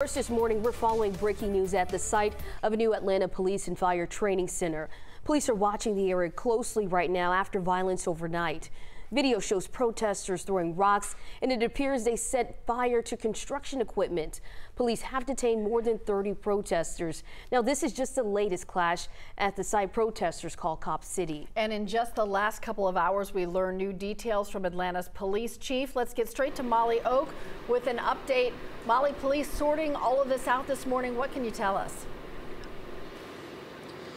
First this morning, we're following breaking news at the site of a new Atlanta Police and Fire Training Center. Police are watching the area closely right now after violence overnight. Video shows protesters throwing rocks, and it appears they set fire to construction equipment. Police have detained more than 30 protesters. Now, this is just the latest clash at the site protesters call Cop City. And in just the last couple of hours, we learned new details from Atlanta's police chief. Let's get straight to Molly Oak with an update. Molly, police sorting all of this out this morning. What can you tell us?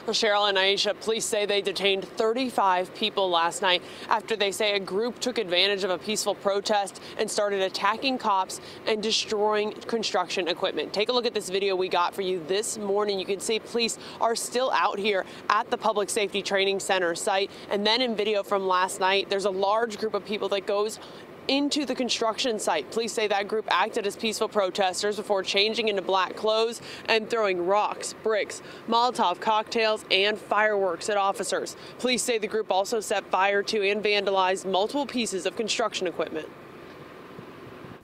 Well, Cheryl and Aisha, police say they detained 35 people last night after they say a group took advantage of a peaceful protest and started attacking cops and destroying construction equipment. Take a look at this video we got for you this morning. You can see police are still out here at the Public Safety Training Center site. And then in video from last night, there's a large group of people that goes into the construction site. Police say that group acted as peaceful protesters before changing into black clothes and throwing rocks, bricks, Molotov cocktails, and fireworks at officers. Police say the group also set fire to and vandalized multiple pieces of construction equipment.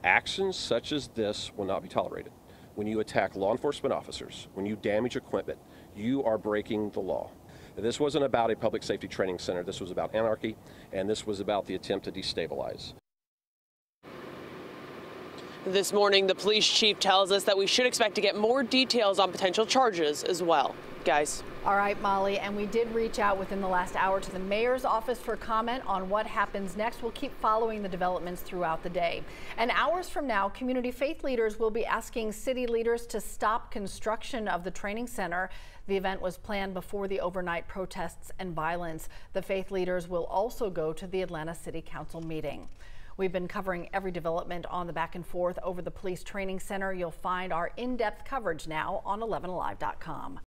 Actions such as this will not be tolerated. When you attack law enforcement officers, when you damage equipment, you are breaking the law. This wasn't about a public safety training center. This was about anarchy, and this was about the attempt to destabilize. This morning, the police chief tells us that we should expect to get more details on potential charges as well. Guys. All right, Molly, and we did reach out within the last hour to the mayor's office for comment on what happens next. We'll keep following the developments throughout the day. And hours from now, community faith leaders will be asking city leaders to stop construction of the training center. The event was planned before the overnight protests and violence. The faith leaders will also go to the Atlanta City Council meeting. We've been covering every development on the back and forth over the police training center. You'll find our in-depth coverage now on 11alive.com.